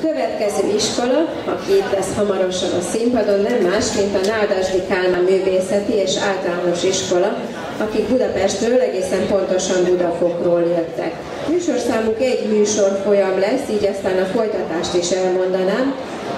következő iskola, aki itt lesz hamarosan a színpadon, nem más, mint a Nádasdi Kálmán Művészeti és Általános Iskola, akik Budapestről egészen pontosan Budafokról jöttek. Műsorszámuk egy műsor folyam lesz, így aztán a folytatást is elmondanám.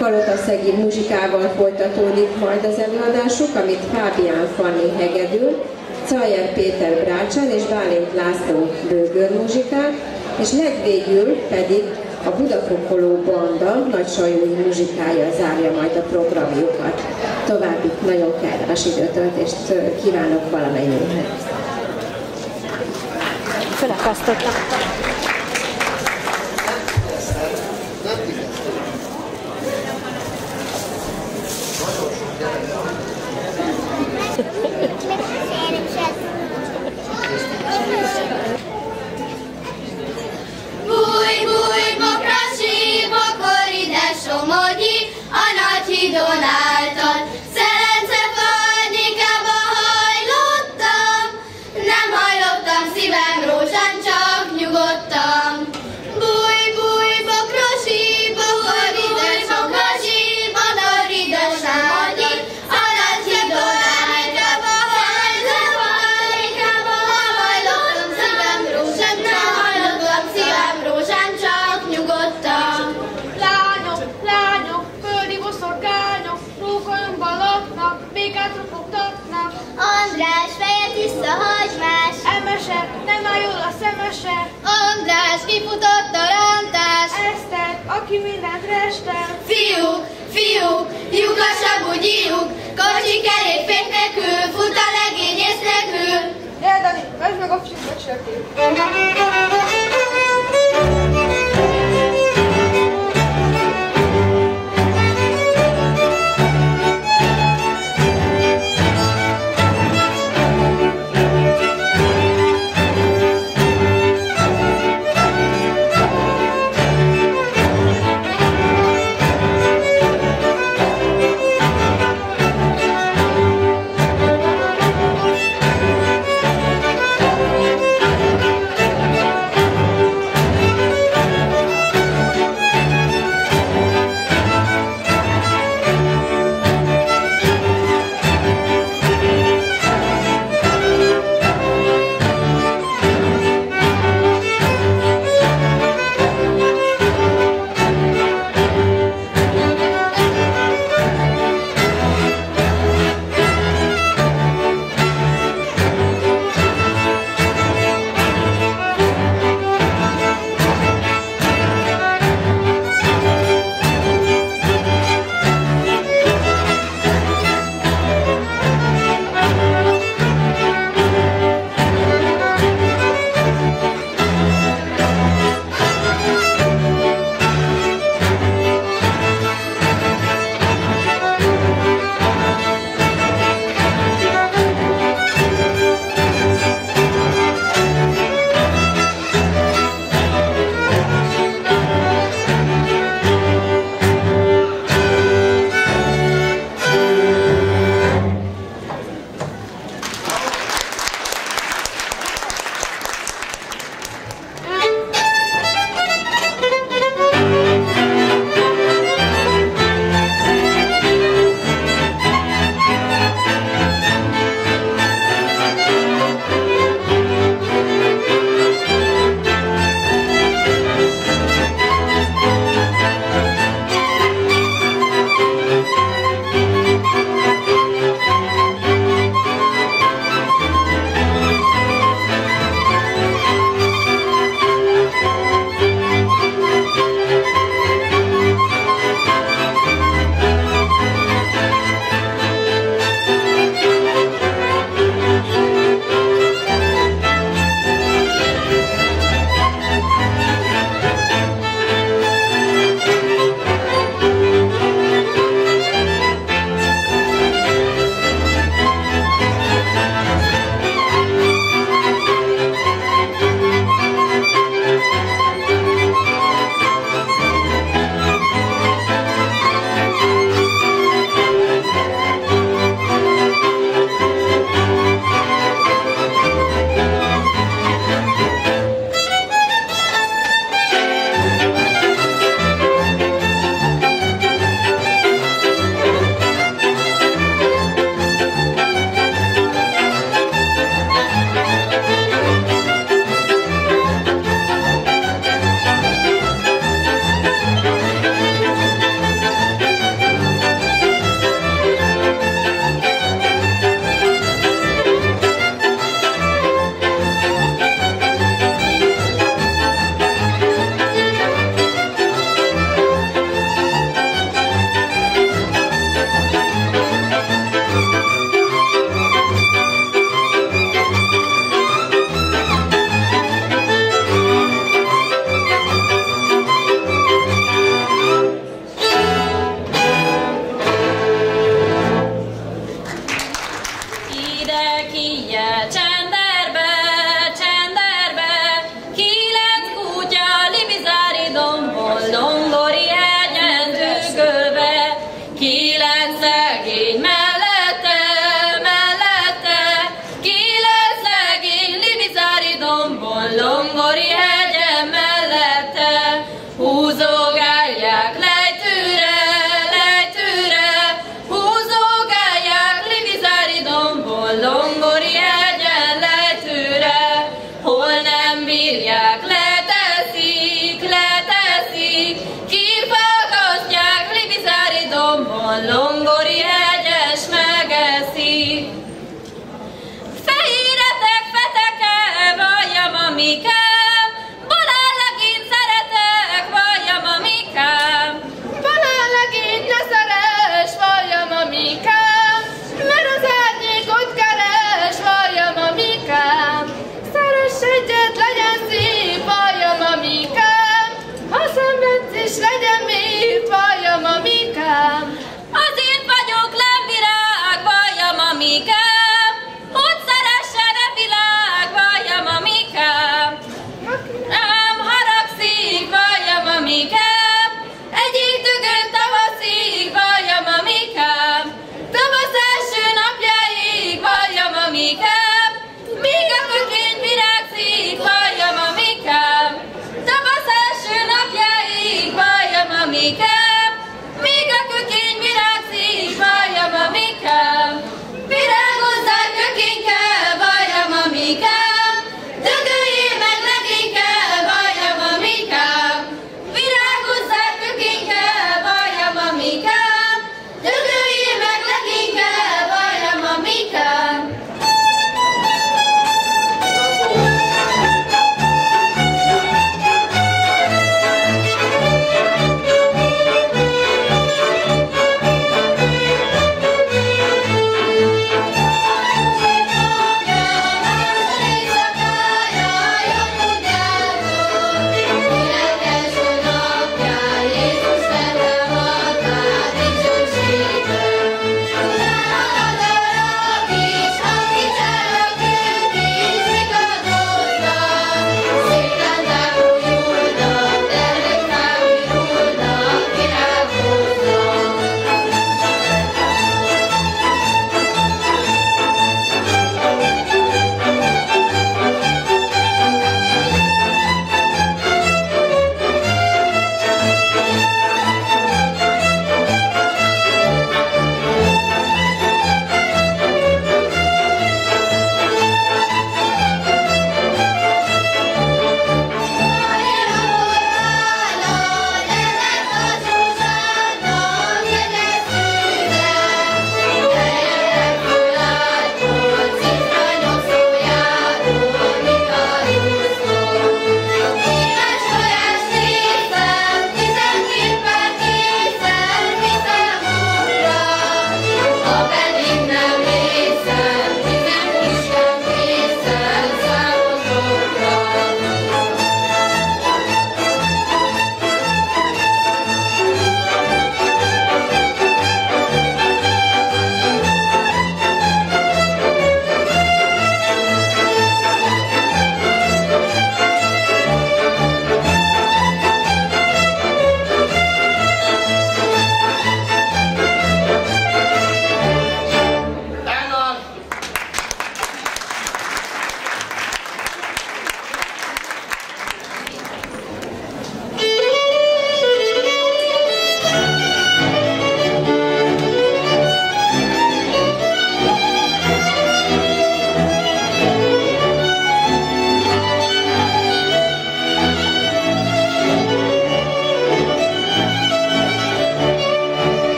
Kalotaszegi muzsikával folytatódik majd az előadásuk, amit Fábián Fanni hegedül, Cajer Péter Brácsán és Bálint László bőgör muzsikát, és legvégül pedig a Budafokoló Banda nagy sajói muzsikája zárja majd a programjukat. További nagyon kellemes időtöltést kívánok valamennyihez. Fölakasztottam. Szemese. András, kifutott a rántás. Eszter, aki mindent restel. Fiúk, fiúk, lyukasabb úgy íjuk, kocsi kerék fék nélkül, fut a legény ész nélkül. Dani, meg a fcsukot